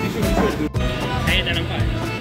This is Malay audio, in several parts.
Saya tak nampak.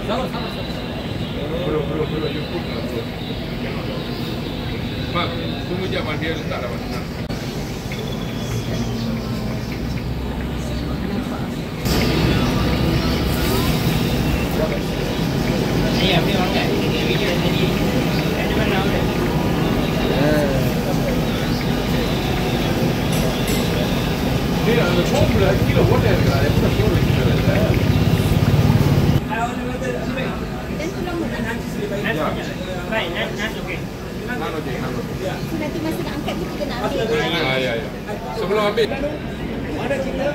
Belum, belum, belum jemput lah bro. Mak, tunggu jap Mak. dia letak dah Mak. Nanti masa nak angkat, kita nak ambil. Ya, ya, ya. Sebelum ambil. Mana cerita?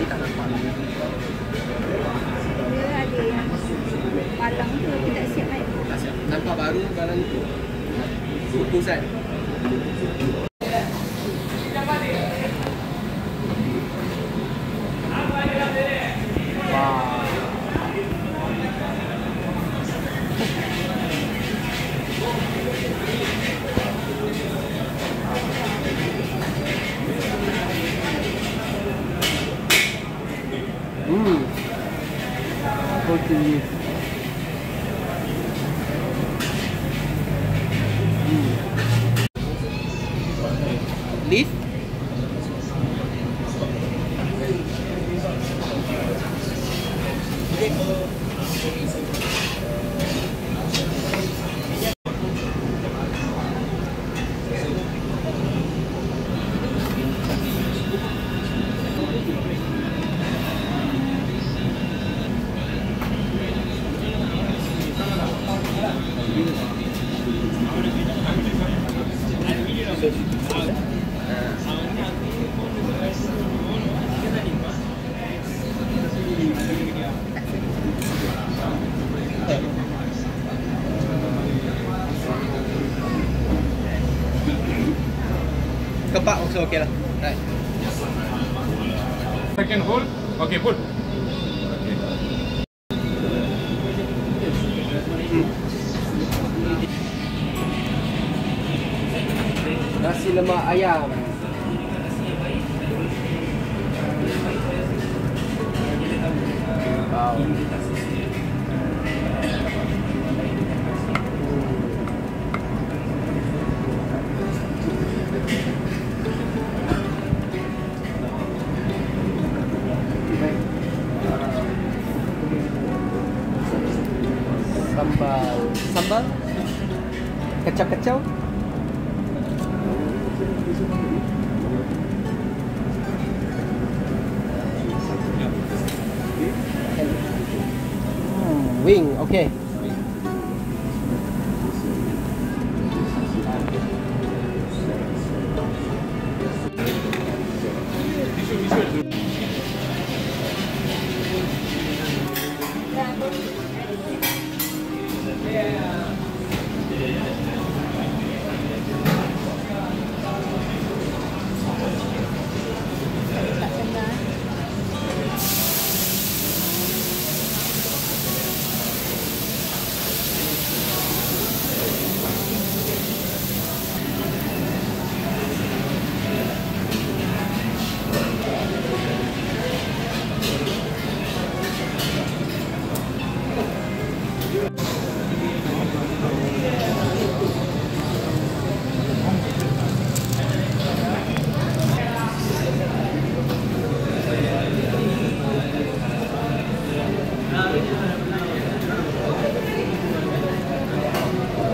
ni tak. Dia ada yang palang tu kita tak siap kan. Tak siap. Nampak baru barang tu. Putus protein mm. Okay. Right. Second hole. Okay, put. Nasi lemak ayam. Wow. Kacau-kacau? Hmm, wing, okay.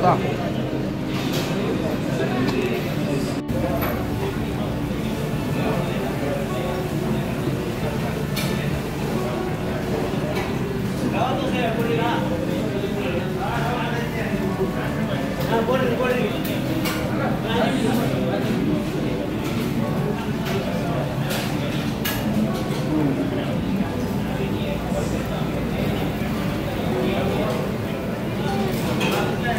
맛있다. 아, 머리,